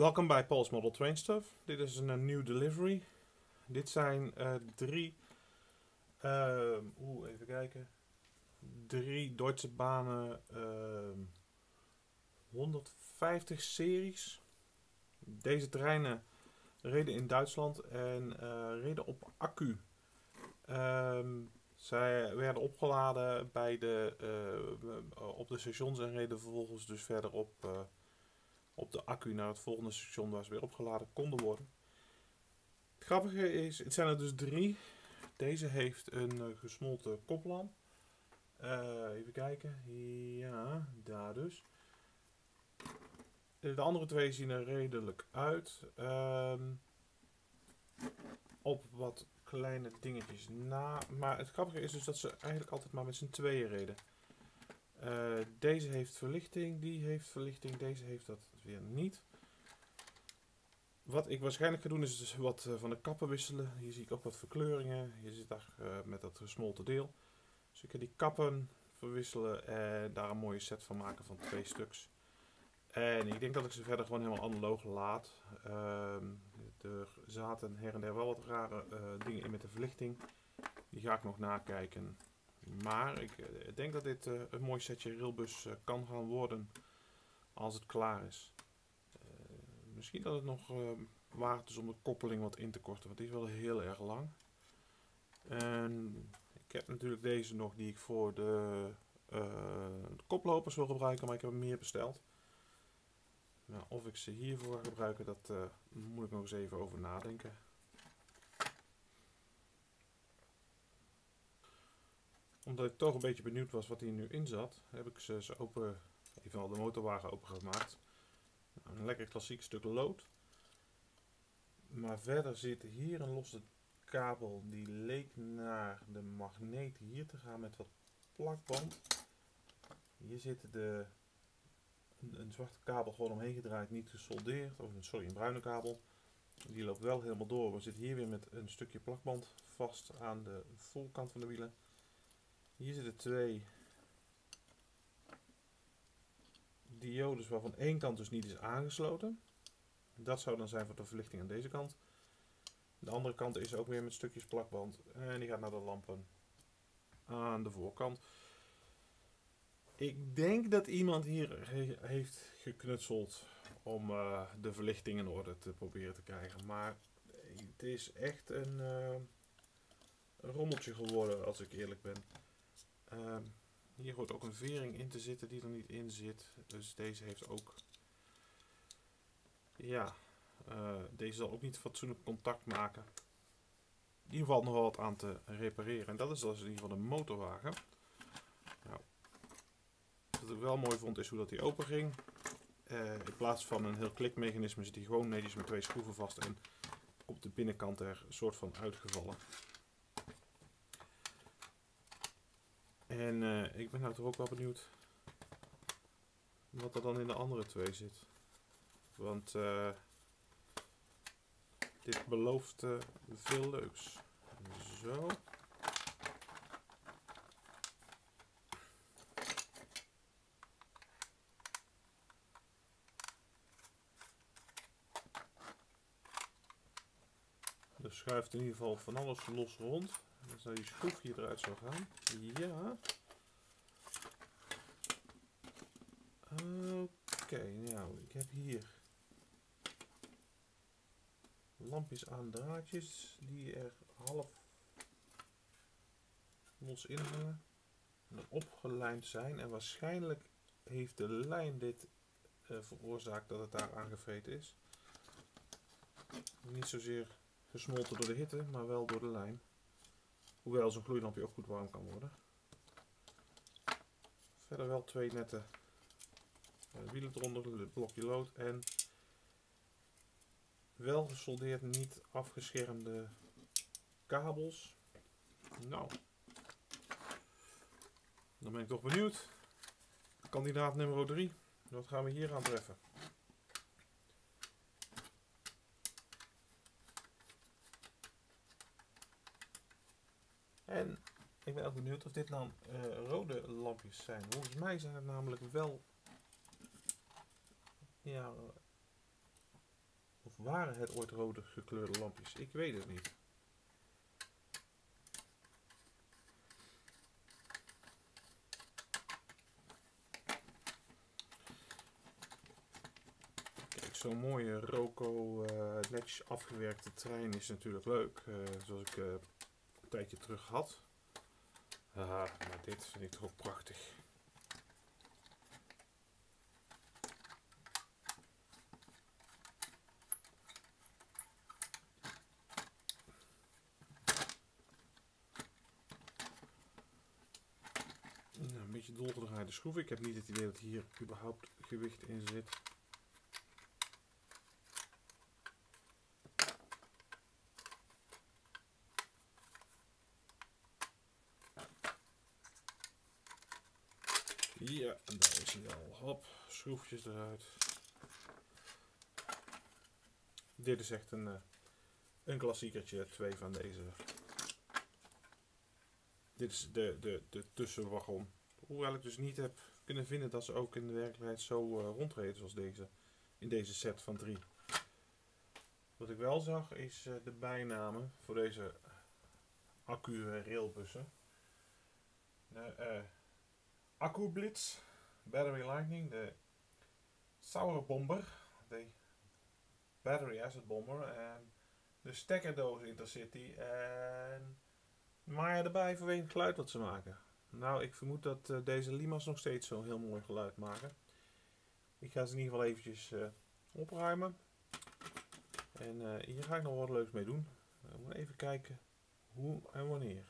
Welkom bij Paul's Model Train Stuff. Dit is een, een nieuw delivery. Dit zijn eh, drie, uh, oeh, even kijken, drie Duitse banen, uh, 150 series. Deze treinen reden in Duitsland en reden op accu. Um, zij werden opgeladen bij de, op de stations en reden vervolgens dus verder op, op de accu naar het volgende station waar ze weer opgeladen konden worden. Het grappige is, het zijn er dus drie. Deze heeft een uh, gesmolten koplamp. even kijken. Ja, daar dus. De andere twee zien er redelijk uit. Um, op wat kleine dingetjes na. Maar het grappige is dus dat ze eigenlijk altijd maar met z'n tweeën reden. Deze heeft verlichting, die heeft verlichting, deze heeft dat weer niet. Wat ik waarschijnlijk ga doen is dus wat uh, van de kappen wisselen. Hier zie ik ook wat verkleuringen. Je zit daar uh, met dat gesmolten deel. Dus ik ga die kappen verwisselen en daar een mooie set van maken van twee stuks. En ik denk dat ik ze verder gewoon helemaal analoog laat. Uh, er zaten her en der wel wat rare uh, dingen in met de verlichting. Die ga ik nog nakijken. Maar ik denk dat dit een mooi setje railbus kan gaan worden als het klaar is. misschien dat het nog waard is om de koppeling wat in te korten, want die is wel heel erg lang. En ik heb natuurlijk deze nog die ik voor de, de koplopers wil gebruiken, maar ik heb er meer besteld. Nou, of ik ze hiervoor ga gebruiken, dat moet ik nog eens even over nadenken. Omdat ik toch een beetje benieuwd was wat hier nu in zat, heb ik ze, ze open, even al de motorwagen opengemaakt. Nou, een lekker klassiek stuk lood. Maar verder zit hier een losse kabel die leek naar de magneet hier te gaan met wat plakband. Hier zitten de een, een, zwarte kabel gewoon omheen gedraaid, niet gesoldeerd. Of sorry, een bruine kabel. Die loopt wel helemaal door. We zitten hier weer met een stukje plakband vast aan de voorkant van de wielen. Hier zitten twee diodes waarvan één kant dus niet is aangesloten. Dat zou dan zijn voor de verlichting aan deze kant. De andere kant is ook weer met stukjes plakband. En die gaat naar de lampen aan de voorkant. Ik denk dat iemand hier he heeft geknutseld om uh, de verlichting in orde te proberen te krijgen. Maar het is echt een, uh, rommeltje geworden, als ik eerlijk ben. Uh, hier hoort ook een vering in te zitten die er niet in zit. Dus deze heeft ook... Ja, uh, deze zal ook niet fatsoenlijk contact maken. Hier valt nog wel wat aan te repareren. En dat is dus in ieder geval de motorwagen. Wat ik wel mooi vond is hoe dat hij open ging. Uh, in plaats van een heel klikmechanisme zit hij gewoon netjes met twee schroeven vast en op de binnenkant er een soort van uitgevallen. En uh, ik ben nou toch ook wel benieuwd wat er dan in de andere twee zit. Want uh, dit belooft veel leuks. Zo. Er schuift in ieder geval van alles los rond. Als die schroef hier eruit zou gaan. Ja. Oké, nou, ik heb hier lampjes aan draadjes die er half los in hangen. En opgelijnd zijn. En waarschijnlijk heeft de lijn dit uh, veroorzaakt dat het daar aangevreten is. Niet zozeer gesmolten door de hitte, maar wel door de lijn. Hoewel zo'n gloeilampje ook goed warm kan worden. Verder wel twee nette uh, wielen eronder, het blokje lood en wel gesoldeerd niet afgeschermde kabels. Nou, dan ben ik toch benieuwd. Kandidaat nummer 3. Wat gaan we hier aan En ik ben ook benieuwd of dit nou uh, rode lampjes zijn. Volgens mij zijn het namelijk wel ja, waren het ooit rode gekleurde lampjes? Ik weet het niet. Zo'n mooie Roco uh, netjes afgewerkte trein is natuurlijk leuk. Uh, zoals ik tijdje terug had. Ah, maar dit vind ik toch prachtig. beetje dolgedraaide schroef. Ik heb niet het idee dat hier überhaupt gewicht in zit. Ja, en daar is hij al. Hop, schroefjes eruit. Dit is echt een, eh, een klassiekertje, twee van deze. Dit is de, de, de tussenwagon. Hoewel ik dus niet heb kunnen vinden dat ze ook in de werkelijkheid zo uh, rondreden zoals deze. In deze set van drie. Wat ik wel zag is uh, de bijnamen voor deze accu railbussen. De uh, Accu Blitz, Battery Lightning, de Sauer Bomber, de Battery Acid Bomber en de stekkerdoos Intercity en maar erbij vanwege het geluid dat ze maken. Nou, ik vermoed dat uh, deze Lima's nog steeds zo'n heel mooi geluid maken. Ik ga ze in ieder geval eventjes uh, opruimen. En uh, hier ga ik nog wat leuks mee doen. We moeten even kijken hoe en wanneer.